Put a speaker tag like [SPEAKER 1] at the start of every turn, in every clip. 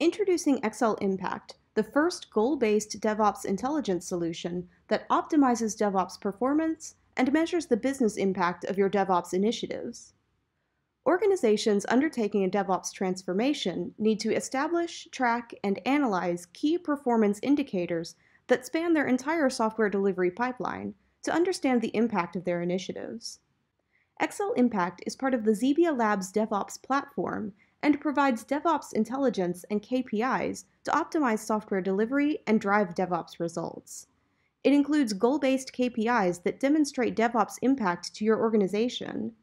[SPEAKER 1] Introducing XL Impact, the first goal-based DevOps intelligence solution that optimizes DevOps performance and measures the business impact of your DevOps initiatives. Organizations undertaking a DevOps transformation need to establish, track, and analyze key performance indicators that span their entire software delivery pipeline to understand the impact of their initiatives. XL Impact is part of the Xebia Labs DevOps platform and provides DevOps intelligence and KPIs to optimize software delivery and drive DevOps results. It includes goal-based KPIs that demonstrate DevOps impact to your organization,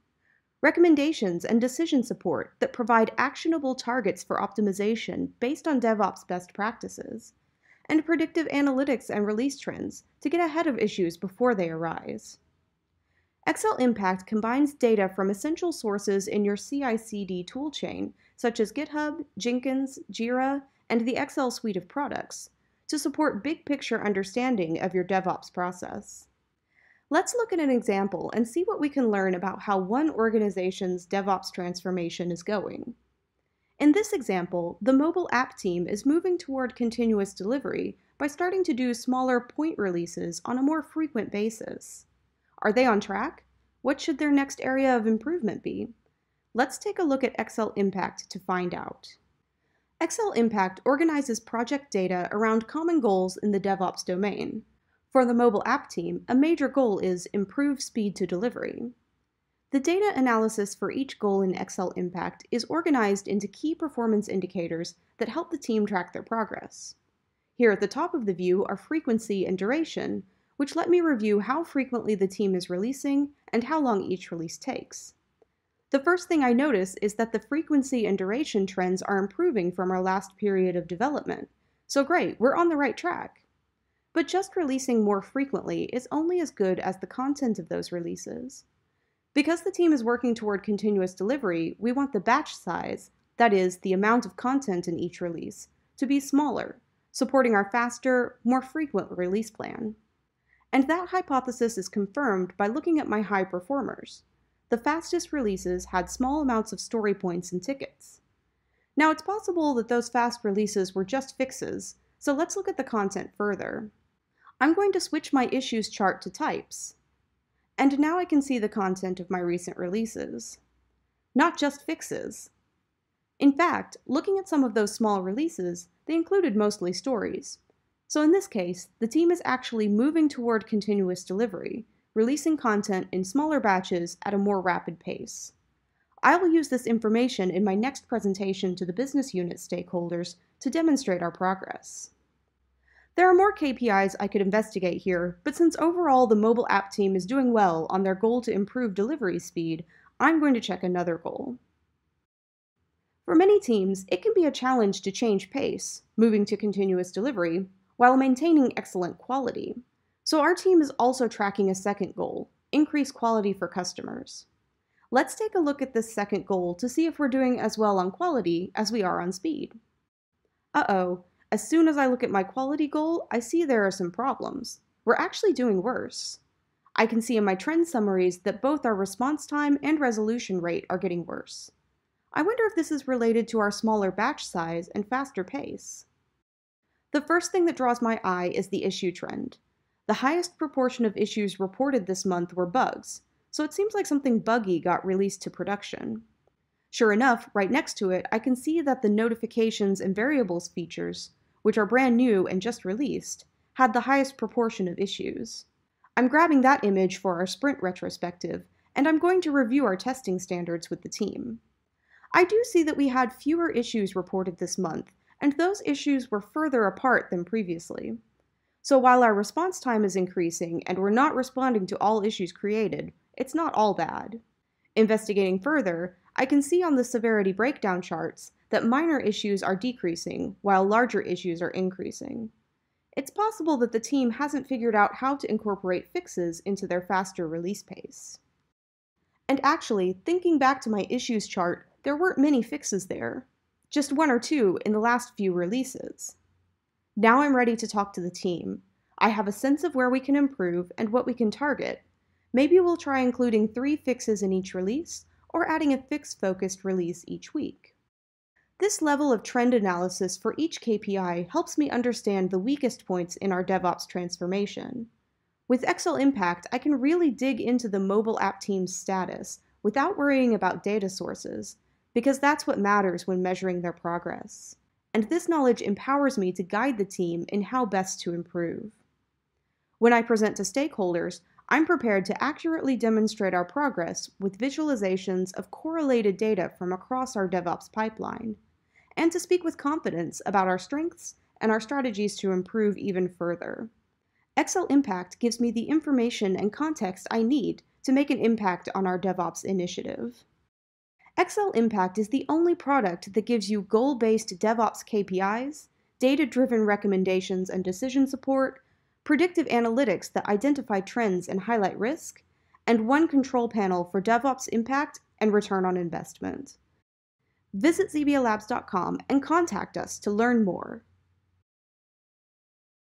[SPEAKER 1] recommendations and decision support that provide actionable targets for optimization based on DevOps best practices, and predictive analytics and release trends to get ahead of issues before they arise. XL Impact combines data from essential sources in your CI/CD toolchain, such as GitHub, Jenkins, Jira, and the XL suite of products, to support big picture understanding of your DevOps process. Let's look at an example and see what we can learn about how one organization's DevOps transformation is going. In this example, the mobile app team is moving toward continuous delivery by starting to do smaller point releases on a more frequent basis. Are they on track? What should their next area of improvement be? Let's take a look at XL Impact to find out. XL Impact organizes project data around common goals in the DevOps domain. For the mobile app team, a major goal is improve speed to delivery. The data analysis for each goal in XL Impact is organized into key performance indicators that help the team track their progress. Here at the top of the view are frequency and duration, which let me review how frequently the team is releasing and how long each release takes. The first thing I notice is that the frequency and duration trends are improving from our last period of development. So great, we're on the right track. But just releasing more frequently is only as good as the content of those releases. Because the team is working toward continuous delivery, we want the batch size, that is, the amount of content in each release, to be smaller, supporting our faster, more frequent release plan. And that hypothesis is confirmed by looking at my high performers. The fastest releases had small amounts of story points and tickets. Now, it's possible that those fast releases were just fixes, so let's look at the content further. I'm going to switch my issues chart to types. And now I can see the content of my recent releases. Not just fixes. In fact, looking at some of those small releases, they included mostly stories. So in this case, the team is actually moving toward continuous delivery, releasing content in smaller batches at a more rapid pace. I will use this information in my next presentation to the business unit stakeholders to demonstrate our progress. There are more KPIs I could investigate here, but since overall the mobile app team is doing well on their goal to improve delivery speed, I'm going to check another goal. For many teams, it can be a challenge to change pace, moving to continuous delivery, while maintaining excellent quality. So our team is also tracking a second goal, increase quality for customers. Let's take a look at this second goal to see if we're doing as well on quality as we are on speed. Uh-oh, as soon as I look at my quality goal, I see there are some problems. We're actually doing worse. I can see in my trend summaries that both our response time and resolution rate are getting worse. I wonder if this is related to our smaller batch size and faster pace. The first thing that draws my eye is the issue trend. The highest proportion of issues reported this month were bugs, so it seems like something buggy got released to production. Sure enough, right next to it, I can see that the notifications and variables features, which are brand new and just released, had the highest proportion of issues. I'm grabbing that image for our sprint retrospective, and I'm going to review our testing standards with the team. I do see that we had fewer issues reported this month, and those issues were further apart than previously. So while our response time is increasing and we're not responding to all issues created, it's not all bad. Investigating further, I can see on the severity breakdown charts that minor issues are decreasing while larger issues are increasing. It's possible that the team hasn't figured out how to incorporate fixes into their faster release pace. And actually, thinking back to my issues chart, there weren't many fixes there, just one or two in the last few releases. Now I'm ready to talk to the team. I have a sense of where we can improve and what we can target. Maybe we'll try including three fixes in each release, or adding a fix-focused release each week. This level of trend analysis for each KPI helps me understand the weakest points in our DevOps transformation. With XL Impact, I can really dig into the mobile app team's status without worrying about data sources, because that's what matters when measuring their progress. And this knowledge empowers me to guide the team in how best to improve. When I present to stakeholders, I'm prepared to accurately demonstrate our progress with visualizations of correlated data from across our DevOps pipeline, and to speak with confidence about our strengths and our strategies to improve even further. XL Impact gives me the information and context I need to make an impact on our DevOps initiative. XL Impact is the only product that gives you goal based DevOps KPIs, data driven recommendations and decision support, predictive analytics that identify trends and highlight risk, and one control panel for DevOps impact and return on investment. Visit xebialabs.com and contact us to learn more.